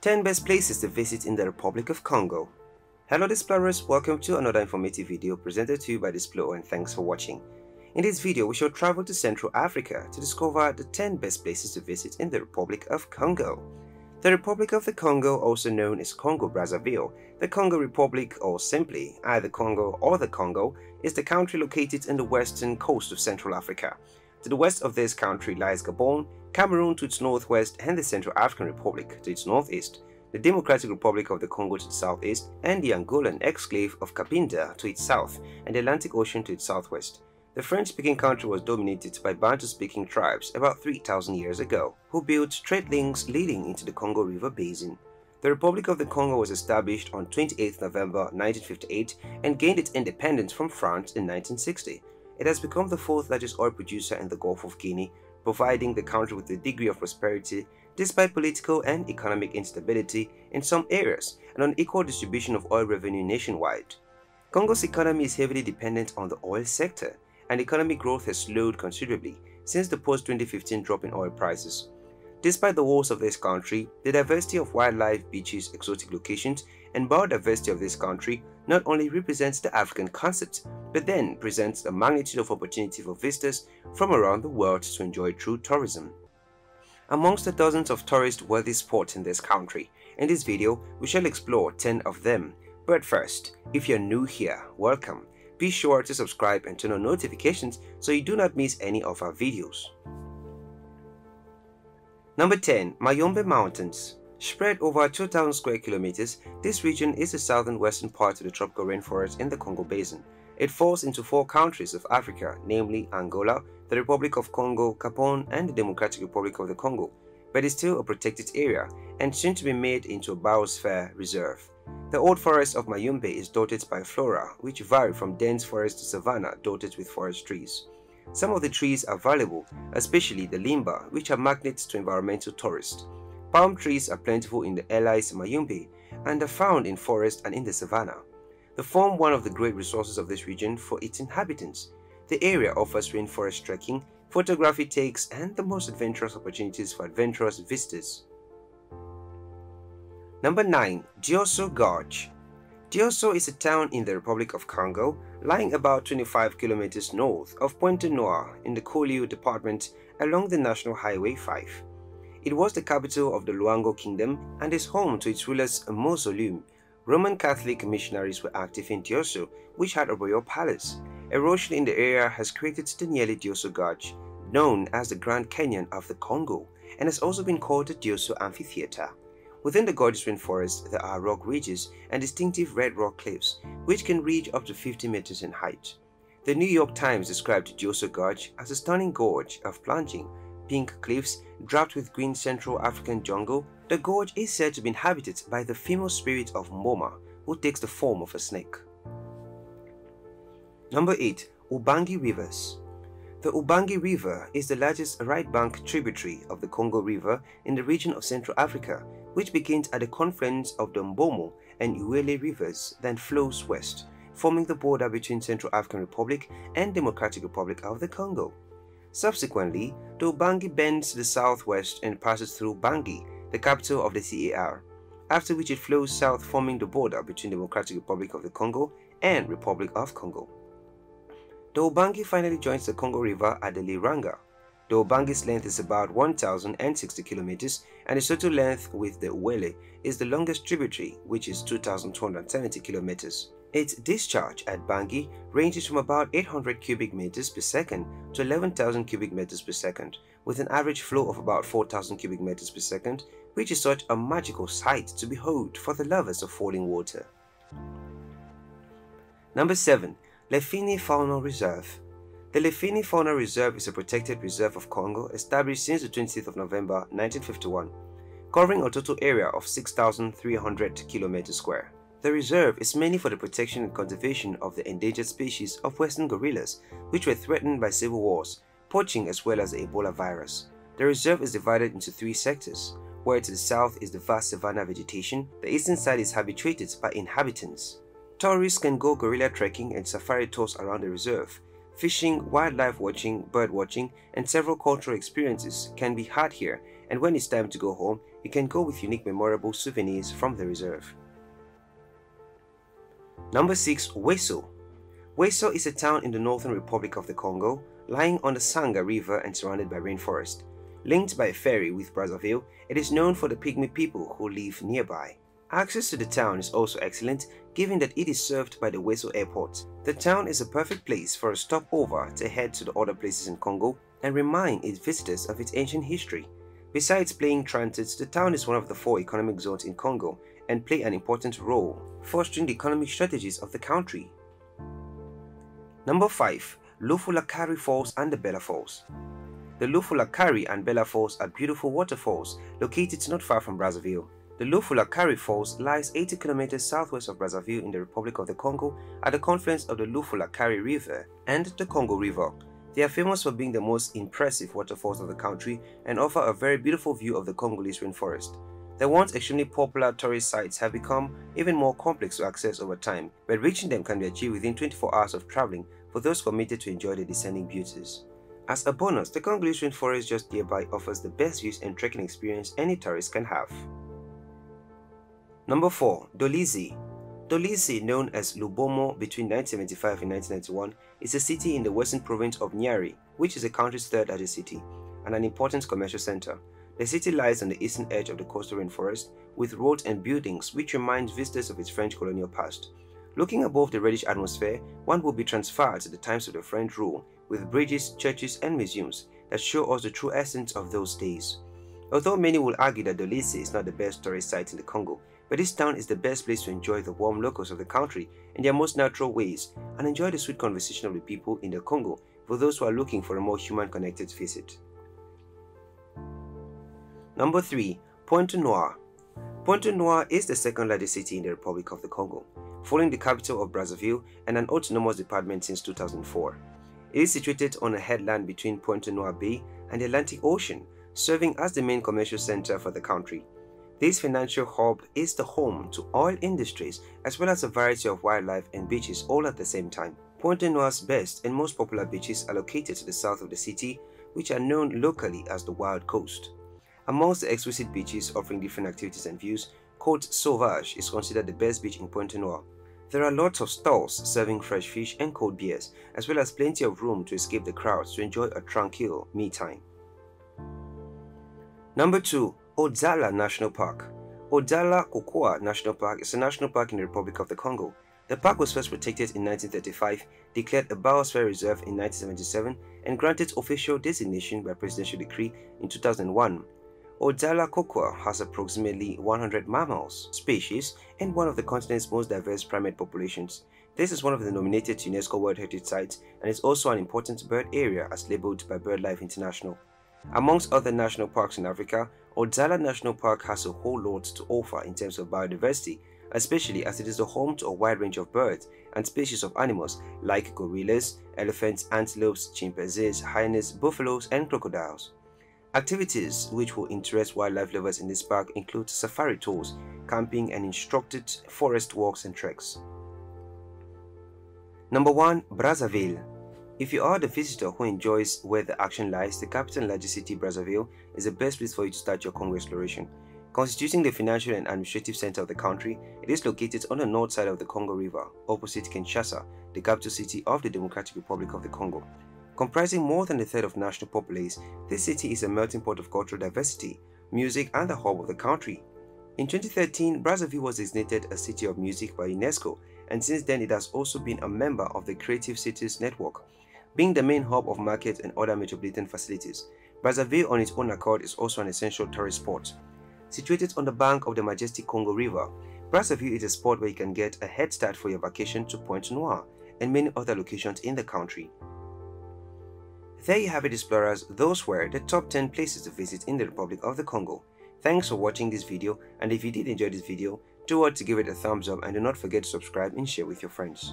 10 Best Places to Visit in the Republic of Congo Hello Explorers, welcome to another informative video presented to you by Displore and thanks for watching. In this video, we shall travel to Central Africa to discover the 10 best places to visit in the Republic of Congo. The Republic of the Congo, also known as Congo-Brazzaville, the Congo Republic or simply either Congo or the Congo, is the country located in the western coast of Central Africa. To the west of this country lies Gabon, Cameroon to its northwest and the Central African Republic to its northeast the Democratic Republic of the Congo to the southeast, and the Angolan exclave of Cabinda to its south, and the Atlantic Ocean to its southwest. The French-speaking country was dominated by Bantu-speaking tribes about 3,000 years ago, who built trade links leading into the Congo River Basin. The Republic of the Congo was established on 28 November 1958 and gained its independence from France in 1960. It has become the fourth largest oil producer in the Gulf of Guinea, providing the country with a degree of prosperity despite political and economic instability in some areas and unequal distribution of oil revenue nationwide. Congo's economy is heavily dependent on the oil sector, and economic growth has slowed considerably since the post-2015 drop in oil prices. Despite the woes of this country, the diversity of wildlife, beaches, exotic locations, and biodiversity of this country not only represents the African concept, but then presents a magnitude of opportunity for visitors from around the world to enjoy true tourism. Amongst the dozens of tourist-worthy spots in this country, in this video we shall explore 10 of them. But first, if you're new here, welcome. Be sure to subscribe and turn on notifications so you do not miss any of our videos. Number 10. Mayombe Mountains Spread over 2,000 square kilometers, this region is the southern western part of the tropical rainforest in the Congo Basin. It falls into four countries of Africa, namely Angola, the Republic of Congo, Gabon, and the Democratic Republic of the Congo, but is still a protected area and soon to be made into a biosphere reserve. The old forest of Mayombe is dotted by flora, which vary from dense forest to savanna dotted with forest trees. Some of the trees are valuable, especially the limba, which are magnets to environmental tourists. Palm trees are plentiful in the Elais Mayombe and are found in forest and in the savanna. They form one of the great resources of this region for its inhabitants, the area offers rainforest trekking, photography takes, and the most adventurous opportunities for adventurous visitors. Number 9. Diosso Gorge Diosso is a town in the Republic of Congo, lying about 25 kilometers north of Pointe Noire in the Kouilou department along the National Highway 5. It was the capital of the Loango Kingdom and is home to its ruler's mausoleum. Roman Catholic missionaries were active in Diosso, which had a royal palace, Erosion in the area has created the Niele Diosso Gorge, known as the Grand Canyon of the Congo, and has also been called the Diosso Amphitheater. Within the gorgeous rainforest, there are rock ridges and distinctive red rock cliffs, which can reach up to 50 meters in height. The New York Times described Diosso Gorge as a stunning gorge of plunging, pink cliffs draped with green Central African jungle. The gorge is said to be inhabited by the female spirit of Moma, who takes the form of a snake. Number 8. Ubangi Rivers The Ubangi River is the largest right bank tributary of the Congo River in the region of Central Africa, which begins at the confluence of the Mbomou and Uele rivers, then flows west, forming the border between Central African Republic and Democratic Republic of the Congo. Subsequently, the Ubangi bends to the southwest and passes through Bangui, the capital of the CAR, after which it flows south forming the border between Democratic Republic of the Congo and Republic of Congo. The Ubangi finally joins the Congo River at the Liranga. The Ubangi's length is about 1,060 kilometers and its total length with the Uele is the longest tributary which is 2,270 kilometers. Its discharge at Bangui ranges from about 800 cubic meters per second to 11,000 cubic meters per second, with an average flow of about 4,000 cubic meters per second, which is such a magical sight to behold for the lovers of falling water. Number 7. Lefini Fauna Reserve The Lefini Fauna Reserve is a protected reserve of Congo established since the 20th of November 1951, covering a total area of 6,300 km square. The reserve is mainly for the protection and conservation of the endangered species of western gorillas, which were threatened by civil wars, poaching as well as the Ebola virus. The reserve is divided into three sectors, where to the south is the vast savanna vegetation, the eastern side is habitated by inhabitants. Tourists can go gorilla trekking and safari tours around the reserve. Fishing, wildlife watching, bird watching, and several cultural experiences can be had here and when it's time to go home, you can go with unique memorable souvenirs from the reserve. Number 6. Ouesso Ouesso is a town in the Northern Republic of the Congo, lying on the Sangha River and surrounded by rainforest. Linked by a ferry with Brazzaville, it is known for the Pygmy people who live nearby. Access to the town is also excellent given that it is served by the Ouesso Airport. The town is a perfect place for a stopover to head to the other places in Congo and remind its visitors of its ancient history. Besides playing transits, the town is one of the four economic zones in Congo and play an important role fostering the economic strategies of the country. Number 5. Loufoulakari Falls and the Bella Falls The Loufoulakari and Bella Falls are beautiful waterfalls located not far from Brazzaville. The Loufoulakari Falls lies 80 kilometers southwest of Brazzaville in the Republic of the Congo at the confluence of the Loufoulakari River and the Congo River. They are famous for being the most impressive waterfalls of the country and offer a very beautiful view of the Congolese rainforest. The once extremely popular tourist sites have become even more complex to access over time, but reaching them can be achieved within 24 hours of traveling for those committed to enjoy the descending beauties. As a bonus, the Congolese rainforest just nearby offers the best views and trekking experience any tourist can have. Number 4. Dolisie Dolisie, known as Loubomo between 1975 and 1991, is a city in the western province of Niari, which is the country's third largest city, and an important commercial center. The city lies on the eastern edge of the coastal rainforest, with roads and buildings which remind visitors of its French colonial past. Looking above the reddish atmosphere, one will be transferred to the times of the French rule, with bridges, churches, and museums that show us the true essence of those days. Although many will argue that Dolisie is not the best tourist site in the Congo, but this town is the best place to enjoy the warm locals of the country in their most natural ways and enjoy the sweet conversation of the people in the Congo for those who are looking for a more human connected visit. Number 3. Pointe Noire Pointe Noire is the second largest city in the Republic of the Congo, following the capital of Brazzaville and an autonomous department since 2004. It is situated on a headland between Pointe Noire Bay and the Atlantic Ocean, serving as the main commercial center for the country. This financial hub is the home to oil industries as well as a variety of wildlife and beaches all at the same time. Pointe Noire's best and most popular beaches are located to the south of the city, which are known locally as the Wild Coast. Amongst the exquisite beaches offering different activities and views, Côte Sauvage is considered the best beach in Pointe Noire. There are lots of stalls serving fresh fish and cold beers, as well as plenty of room to escape the crowds to enjoy a tranquil me time. Number 2. Odzala National Park Odzala Kokoua National Park is a national park in the Republic of the Congo. The park was first protected in 1935, declared a biosphere reserve in 1977, and granted official designation by presidential decree in 2001. Odzala Kokoua has approximately 100 mammals species and one of the continent's most diverse primate populations. This is one of the nominated UNESCO World Heritage Sites and is also an important bird area as labeled by BirdLife International. Amongst other national parks in Africa, Odzala National Park has a whole lot to offer in terms of biodiversity, especially as it is the home to a wide range of birds and species of animals like gorillas, elephants, antelopes, chimpanzees, hyenas, buffaloes, and crocodiles. Activities which will interest wildlife lovers in this park include safari tours, camping, and instructed forest walks and treks. Number 1. Brazzaville if you are the visitor who enjoys where the action lies, the capital and largest city, Brazzaville, is the best place for you to start your Congo exploration. Constituting the financial and administrative center of the country, it is located on the north side of the Congo River, opposite Kinshasa, the capital city of the Democratic Republic of the Congo. Comprising more than a third of national populace, this city is a melting pot of cultural diversity, music, and the hub of the country. In 2013, Brazzaville was designated a City of Music by UNESCO, and since then it has also been a member of the Creative Cities Network, being the main hub of markets and other metropolitan facilities, Brazzaville on its own accord is also an essential tourist spot. Situated on the bank of the majestic Congo River, Brazzaville is a spot where you can get a head start for your vacation to Pointe Noire and many other locations in the country. There you have it explorers, those were the top 10 places to visit in the Republic of the Congo. Thanks for watching this video and if you did enjoy this video, do what to give it a thumbs up and do not forget to subscribe and share with your friends.